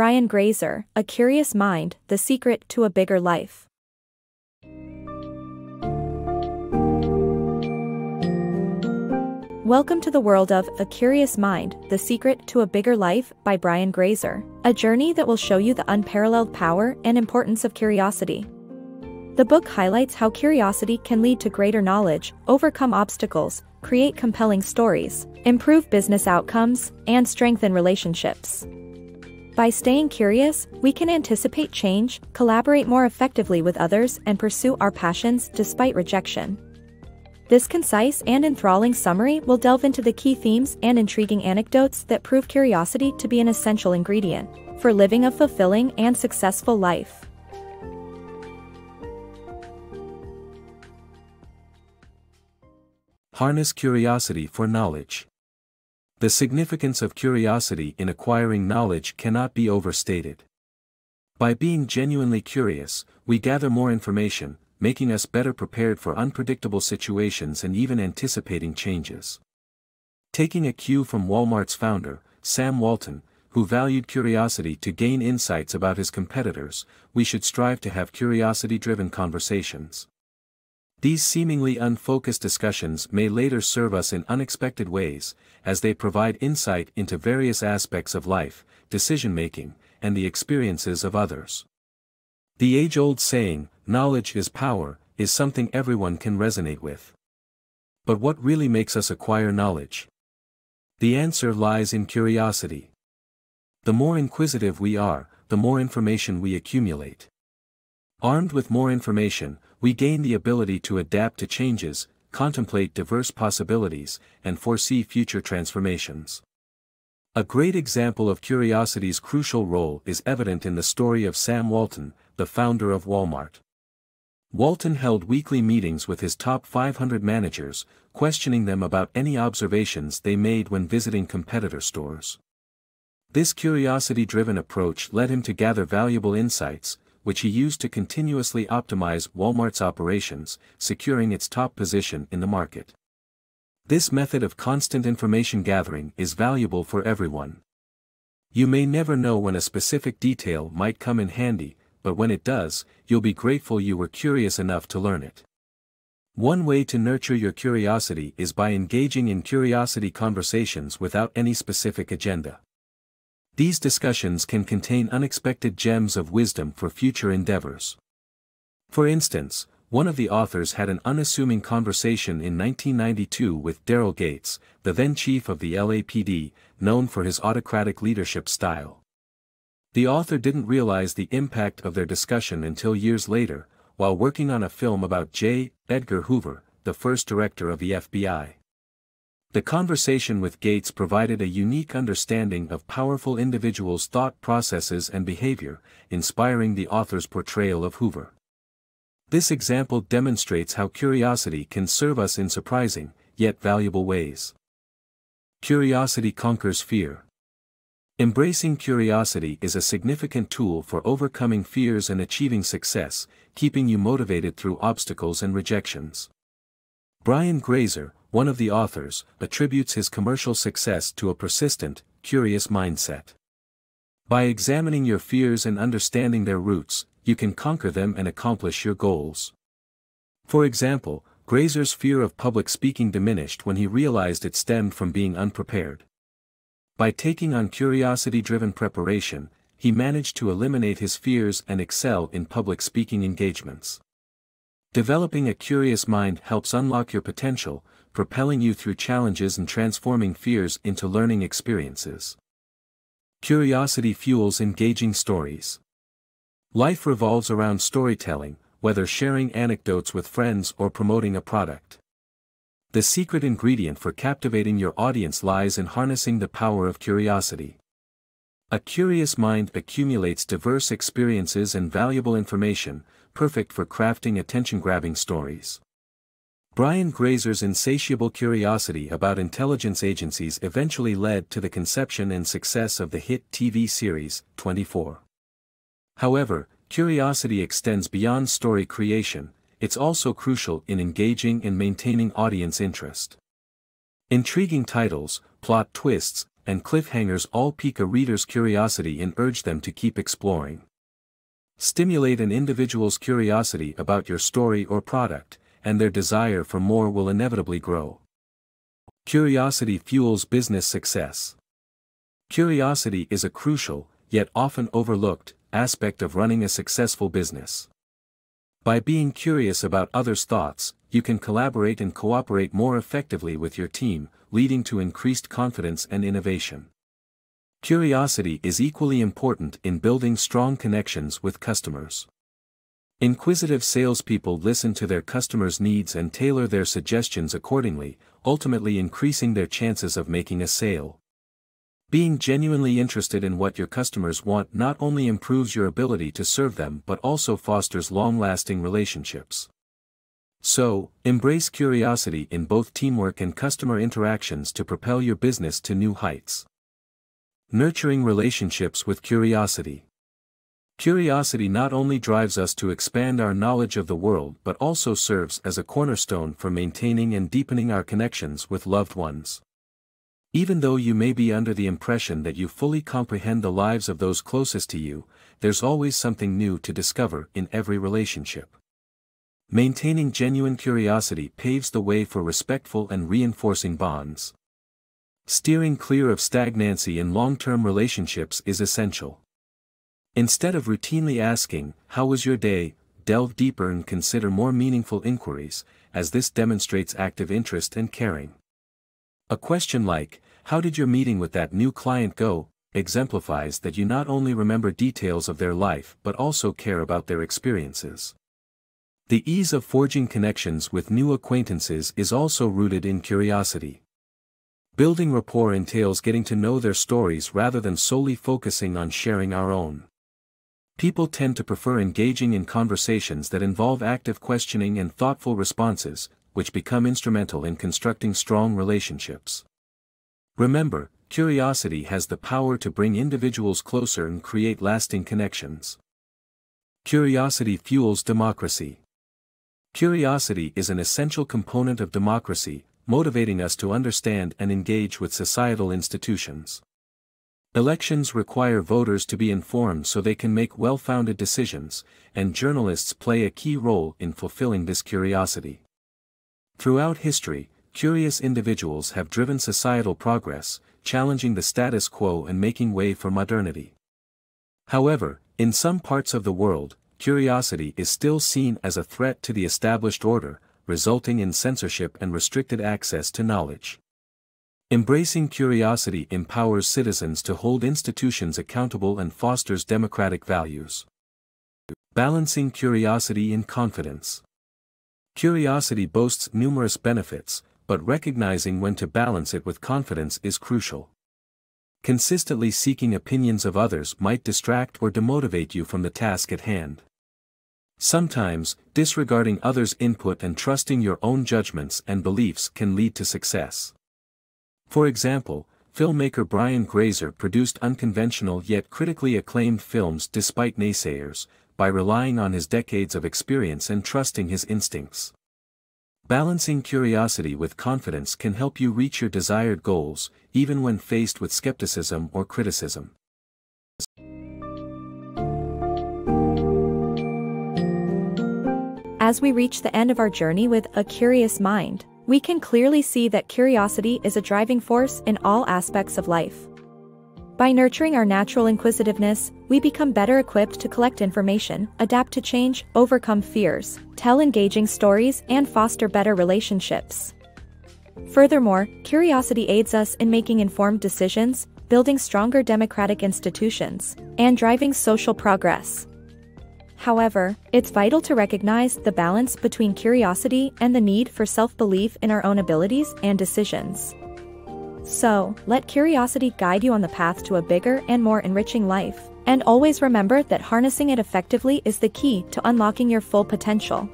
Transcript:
Brian Grazer, A Curious Mind, The Secret to a Bigger Life. Welcome to the world of A Curious Mind, The Secret to a Bigger Life by Brian Grazer, a journey that will show you the unparalleled power and importance of curiosity. The book highlights how curiosity can lead to greater knowledge, overcome obstacles, create compelling stories, improve business outcomes, and strengthen relationships. By staying curious, we can anticipate change, collaborate more effectively with others, and pursue our passions despite rejection. This concise and enthralling summary will delve into the key themes and intriguing anecdotes that prove curiosity to be an essential ingredient for living a fulfilling and successful life. Harness curiosity for knowledge. The significance of curiosity in acquiring knowledge cannot be overstated. By being genuinely curious, we gather more information, making us better prepared for unpredictable situations and even anticipating changes. Taking a cue from Walmart's founder, Sam Walton, who valued curiosity to gain insights about his competitors, we should strive to have curiosity-driven conversations. These seemingly unfocused discussions may later serve us in unexpected ways, as they provide insight into various aspects of life, decision-making, and the experiences of others. The age-old saying, knowledge is power, is something everyone can resonate with. But what really makes us acquire knowledge? The answer lies in curiosity. The more inquisitive we are, the more information we accumulate. Armed with more information, we gain the ability to adapt to changes, contemplate diverse possibilities, and foresee future transformations. A great example of curiosity's crucial role is evident in the story of Sam Walton, the founder of Walmart. Walton held weekly meetings with his top 500 managers, questioning them about any observations they made when visiting competitor stores. This curiosity-driven approach led him to gather valuable insights, which he used to continuously optimize Walmart's operations, securing its top position in the market. This method of constant information gathering is valuable for everyone. You may never know when a specific detail might come in handy, but when it does, you'll be grateful you were curious enough to learn it. One way to nurture your curiosity is by engaging in curiosity conversations without any specific agenda. These discussions can contain unexpected gems of wisdom for future endeavors. For instance, one of the authors had an unassuming conversation in 1992 with Daryl Gates, the then chief of the LAPD, known for his autocratic leadership style. The author didn't realize the impact of their discussion until years later, while working on a film about J. Edgar Hoover, the first director of the FBI. The conversation with Gates provided a unique understanding of powerful individuals' thought processes and behavior, inspiring the author's portrayal of Hoover. This example demonstrates how curiosity can serve us in surprising, yet valuable ways. Curiosity conquers fear. Embracing curiosity is a significant tool for overcoming fears and achieving success, keeping you motivated through obstacles and rejections. Brian Grazer, one of the authors, attributes his commercial success to a persistent, curious mindset. By examining your fears and understanding their roots, you can conquer them and accomplish your goals. For example, Grazer's fear of public speaking diminished when he realized it stemmed from being unprepared. By taking on curiosity-driven preparation, he managed to eliminate his fears and excel in public speaking engagements. Developing a curious mind helps unlock your potential, propelling you through challenges and transforming fears into learning experiences. Curiosity fuels engaging stories. Life revolves around storytelling, whether sharing anecdotes with friends or promoting a product. The secret ingredient for captivating your audience lies in harnessing the power of curiosity. A curious mind accumulates diverse experiences and valuable information, perfect for crafting attention-grabbing stories. Brian Grazer's insatiable curiosity about intelligence agencies eventually led to the conception and success of the hit TV series, 24. However, curiosity extends beyond story creation, it's also crucial in engaging and maintaining audience interest. Intriguing titles, plot twists, and cliffhangers all pique a reader's curiosity and urge them to keep exploring. Stimulate an individual's curiosity about your story or product, and their desire for more will inevitably grow. Curiosity fuels business success. Curiosity is a crucial, yet often overlooked, aspect of running a successful business. By being curious about others' thoughts, you can collaborate and cooperate more effectively with your team, leading to increased confidence and innovation. Curiosity is equally important in building strong connections with customers. Inquisitive salespeople listen to their customers' needs and tailor their suggestions accordingly, ultimately increasing their chances of making a sale. Being genuinely interested in what your customers want not only improves your ability to serve them but also fosters long-lasting relationships. So, embrace curiosity in both teamwork and customer interactions to propel your business to new heights. Nurturing relationships with curiosity. Curiosity not only drives us to expand our knowledge of the world but also serves as a cornerstone for maintaining and deepening our connections with loved ones. Even though you may be under the impression that you fully comprehend the lives of those closest to you, there's always something new to discover in every relationship. Maintaining genuine curiosity paves the way for respectful and reinforcing bonds. Steering clear of stagnancy in long-term relationships is essential. Instead of routinely asking, how was your day, delve deeper and consider more meaningful inquiries, as this demonstrates active interest and caring. A question like, how did your meeting with that new client go, exemplifies that you not only remember details of their life but also care about their experiences. The ease of forging connections with new acquaintances is also rooted in curiosity. Building rapport entails getting to know their stories rather than solely focusing on sharing our own. People tend to prefer engaging in conversations that involve active questioning and thoughtful responses, which become instrumental in constructing strong relationships. Remember, curiosity has the power to bring individuals closer and create lasting connections. Curiosity fuels democracy. Curiosity is an essential component of democracy, motivating us to understand and engage with societal institutions. Elections require voters to be informed so they can make well-founded decisions, and journalists play a key role in fulfilling this curiosity. Throughout history, curious individuals have driven societal progress, challenging the status quo and making way for modernity. However, in some parts of the world, curiosity is still seen as a threat to the established order, resulting in censorship and restricted access to knowledge. Embracing curiosity empowers citizens to hold institutions accountable and fosters democratic values. Balancing curiosity in confidence. Curiosity boasts numerous benefits, but recognizing when to balance it with confidence is crucial. Consistently seeking opinions of others might distract or demotivate you from the task at hand. Sometimes, disregarding others' input and trusting your own judgments and beliefs can lead to success. For example, filmmaker Brian Grazer produced unconventional yet critically acclaimed films despite naysayers, by relying on his decades of experience and trusting his instincts. Balancing curiosity with confidence can help you reach your desired goals, even when faced with skepticism or criticism. As we reach the end of our journey with A Curious Mind, we can clearly see that curiosity is a driving force in all aspects of life. By nurturing our natural inquisitiveness, we become better equipped to collect information, adapt to change, overcome fears, tell engaging stories, and foster better relationships. Furthermore, curiosity aids us in making informed decisions, building stronger democratic institutions, and driving social progress. However, it's vital to recognize the balance between curiosity and the need for self-belief in our own abilities and decisions. So, let curiosity guide you on the path to a bigger and more enriching life, and always remember that harnessing it effectively is the key to unlocking your full potential.